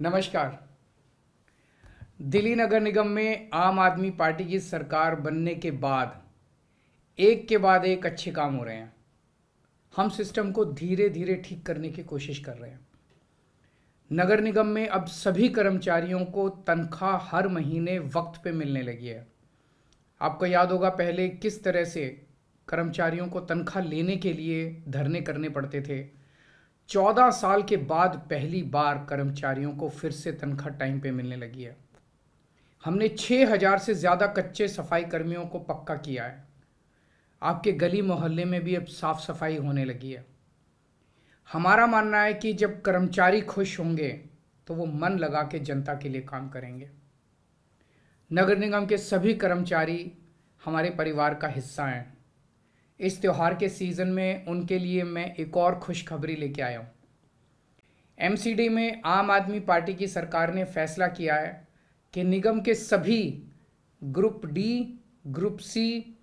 नमस्कार। दिल्ली नगर निगम में आम आदमी पार्टी की सरकार बनने के बाद एक के बाद एक अच्छे काम हो रहे हैं। हम सिस्टम को धीरे धीरे ठीक करने की कोशिश कर रहे हैं। नगर निगम में अब सभी कर्मचारियों को तनख्वाह हर महीने वक्त पे मिलने लगी है। आपको याद होगा, पहले किस तरह से कर्मचारियों को तनख्वाह लेने के लिए धरने करने पड़ते थे चौदह साल के बाद पहली बार कर्मचारियों को फिर से तनख्वाह टाइम पे मिलने लगी है। हमने छः हज़ार से ज़्यादा कच्चे सफ़ाई कर्मियों को पक्का किया है। आपके गली मोहल्ले में भी अब साफ़ सफ़ाई होने लगी है। हमारा मानना है कि जब कर्मचारी खुश होंगे तो वो मन लगा के जनता के लिए काम करेंगे। नगर निगम के सभी कर्मचारी हमारे परिवार का हिस्सा हैं। इस त्यौहार के सीज़न में उनके लिए मैं एक और खुशखबरी लेके आया हूँ। एमसीडी में आम आदमी पार्टी की सरकार ने फैसला किया है कि निगम के सभी ग्रुप डी ग्रुप सी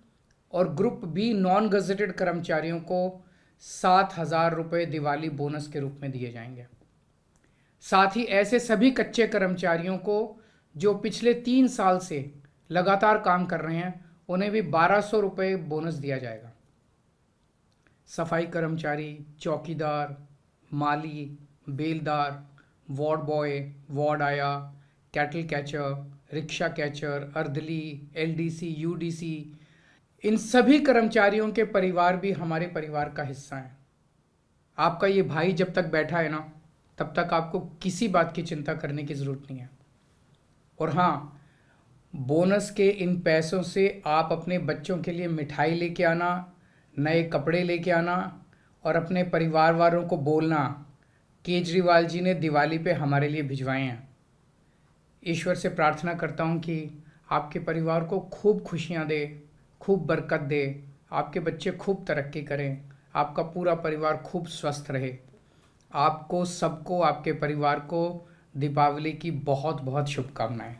और ग्रुप बी नॉन गजेटेड कर्मचारियों को सात हज़ार रुपये दिवाली बोनस के रूप में दिए जाएँगे। साथ ही ऐसे सभी कच्चे कर्मचारियों को जो पिछले तीन साल से लगातार काम कर रहे हैं, उन्हें भी बारह सौ रुपये बोनस दिया जाएगा। सफ़ाई कर्मचारी, चौकीदार, माली, बेलदार, वार्ड बॉय, वार्ड आया, कैटल कैचर, रिक्शा कैचर अर्दली एलडीसी, यूडीसी, इन सभी कर्मचारियों के परिवार भी हमारे परिवार का हिस्सा हैं। आपका ये भाई जब तक बैठा है ना, तब तक आपको किसी बात की चिंता करने की ज़रूरत नहीं है। और हाँ बोनस के इन पैसों से आप अपने बच्चों के लिए मिठाई लेके आना नए कपड़े लेके आना और अपने परिवार वालों को बोलना, केजरीवाल जी ने दिवाली पे हमारे लिए भिजवाए हैं। ईश्वर से प्रार्थना करता हूँ कि आपके परिवार को खूब खुशियाँ दे, खूब बरकत दे, आपके बच्चे खूब तरक्की करें, आपका पूरा परिवार खूब स्वस्थ रहे। आपको, सबको, आपके परिवार को दीपावली की बहुत बहुत शुभकामनाएँ।